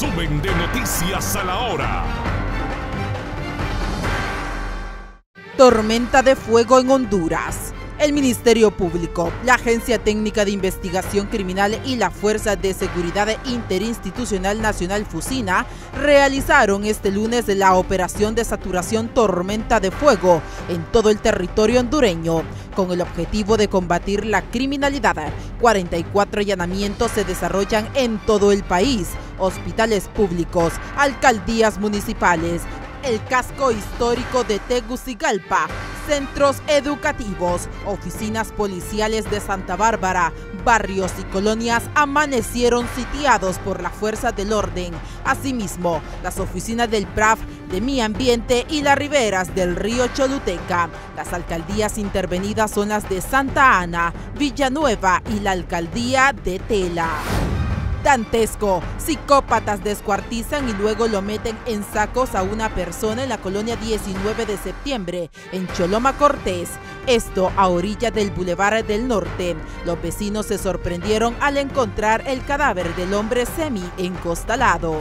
resumen de Noticias a la Hora. Tormenta de fuego en Honduras. El Ministerio Público, la Agencia Técnica de Investigación Criminal y la Fuerza de Seguridad Interinstitucional Nacional Fusina realizaron este lunes la operación de saturación Tormenta de Fuego en todo el territorio hondureño, con el objetivo de combatir la criminalidad. 44 allanamientos se desarrollan en todo el país, hospitales públicos, alcaldías municipales, el casco histórico de Tegucigalpa, centros educativos, oficinas policiales de Santa Bárbara, barrios y colonias amanecieron sitiados por la fuerza del orden. Asimismo, las oficinas del PRAF de Mi Ambiente y las riberas del río Choluteca. Las alcaldías intervenidas son las de Santa Ana, Villanueva y la alcaldía de Tela dantesco. Psicópatas descuartizan y luego lo meten en sacos a una persona en la colonia 19 de septiembre, en Choloma Cortés. Esto a orilla del Boulevard del Norte. Los vecinos se sorprendieron al encontrar el cadáver del hombre semi encostalado.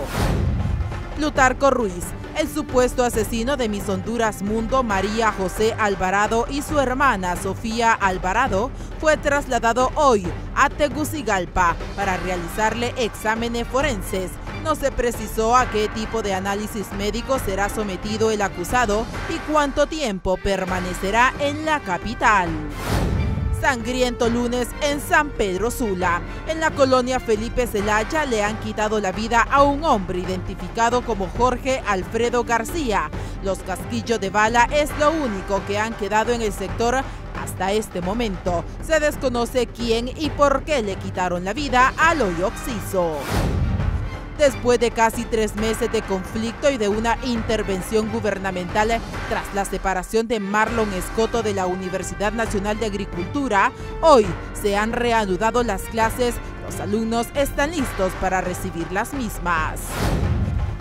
Plutarco Ruiz, el supuesto asesino de Miss Honduras Mundo, María José Alvarado y su hermana Sofía Alvarado, fue trasladado hoy a Tegucigalpa para realizarle exámenes forenses. No se precisó a qué tipo de análisis médico será sometido el acusado y cuánto tiempo permanecerá en la capital. Sangriento lunes en San Pedro Sula. En la colonia Felipe Zelaya le han quitado la vida a un hombre identificado como Jorge Alfredo García. Los casquillos de bala es lo único que han quedado en el sector hasta este momento. Se desconoce quién y por qué le quitaron la vida al hoyo oxiso. Después de casi tres meses de conflicto y de una intervención gubernamental tras la separación de Marlon Escoto de la Universidad Nacional de Agricultura, hoy se han reanudado las clases. Los alumnos están listos para recibir las mismas.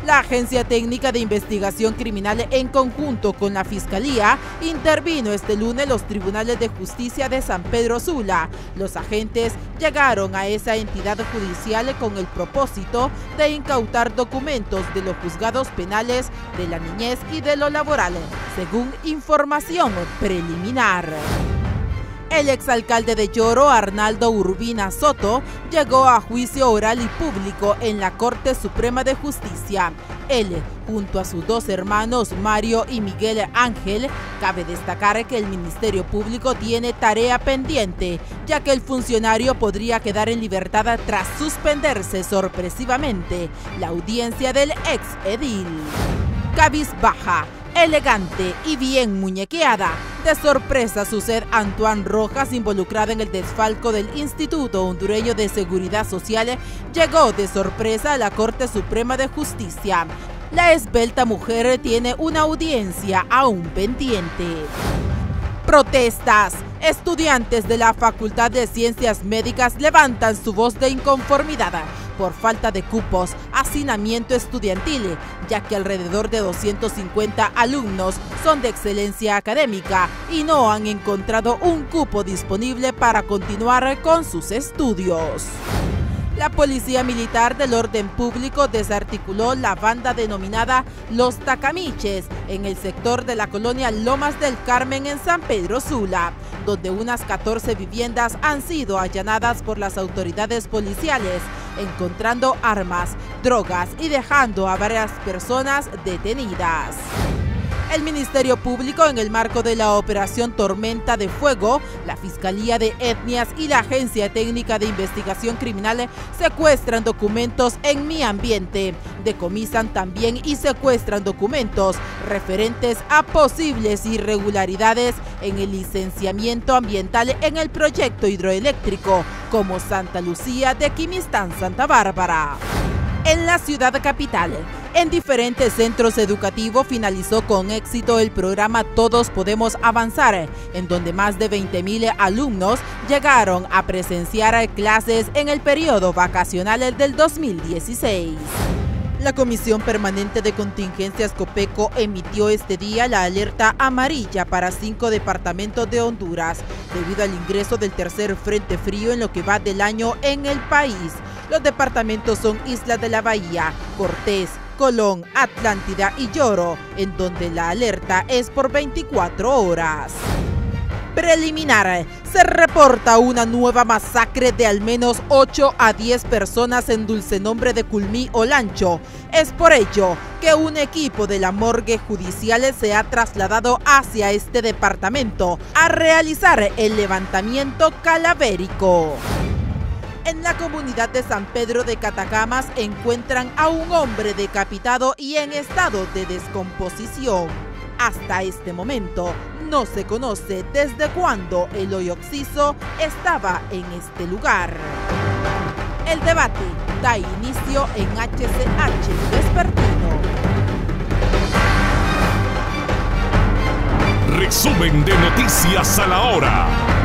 La Agencia Técnica de Investigación Criminal en conjunto con la Fiscalía intervino este lunes los tribunales de justicia de San Pedro Sula. Los agentes llegaron a esa entidad judicial con el propósito de incautar documentos de los juzgados penales de la niñez y de lo laboral, según información preliminar. El exalcalde de Lloro, Arnaldo Urbina Soto, llegó a juicio oral y público en la Corte Suprema de Justicia. Él, junto a sus dos hermanos Mario y Miguel Ángel, cabe destacar que el Ministerio Público tiene tarea pendiente, ya que el funcionario podría quedar en libertad tras suspenderse sorpresivamente la audiencia del ex edil. Baja elegante y bien muñequeada. De sorpresa, su sed Antoine Rojas, involucrada en el desfalco del Instituto Hondureño de Seguridad Social, llegó de sorpresa a la Corte Suprema de Justicia. La esbelta mujer tiene una audiencia aún pendiente. Protestas. Estudiantes de la Facultad de Ciencias Médicas levantan su voz de inconformidad por falta de cupos, hacinamiento estudiantil, ya que alrededor de 250 alumnos son de excelencia académica y no han encontrado un cupo disponible para continuar con sus estudios. La Policía Militar del Orden Público desarticuló la banda denominada Los Tacamiches en el sector de la colonia Lomas del Carmen en San Pedro Sula, donde unas 14 viviendas han sido allanadas por las autoridades policiales, encontrando armas, drogas y dejando a varias personas detenidas. El Ministerio Público, en el marco de la Operación Tormenta de Fuego, la Fiscalía de Etnias y la Agencia Técnica de Investigación Criminal secuestran documentos en mi ambiente. Decomisan también y secuestran documentos referentes a posibles irregularidades en el licenciamiento ambiental en el proyecto hidroeléctrico como Santa Lucía de Quimistán, Santa Bárbara. En la ciudad capital, en diferentes centros educativos finalizó con éxito el programa Todos Podemos Avanzar, en donde más de 20.000 alumnos llegaron a presenciar clases en el periodo vacacional del 2016. La Comisión Permanente de Contingencias COPECO emitió este día la alerta amarilla para cinco departamentos de Honduras debido al ingreso del tercer frente frío en lo que va del año en el país. Los departamentos son Isla de la Bahía, Cortés, Colón, Atlántida y Lloro, en donde la alerta es por 24 horas. Preliminar, se reporta una nueva masacre de al menos 8 a 10 personas en dulce nombre de Culmí o Lancho. Es por ello que un equipo de la morgue judicial se ha trasladado hacia este departamento a realizar el levantamiento calavérico. En la comunidad de San Pedro de Catacamas encuentran a un hombre decapitado y en estado de descomposición. Hasta este momento no se conoce desde cuándo el hoyo oxiso estaba en este lugar. El debate da inicio en HCH Despertino. Resumen de Noticias a la Hora.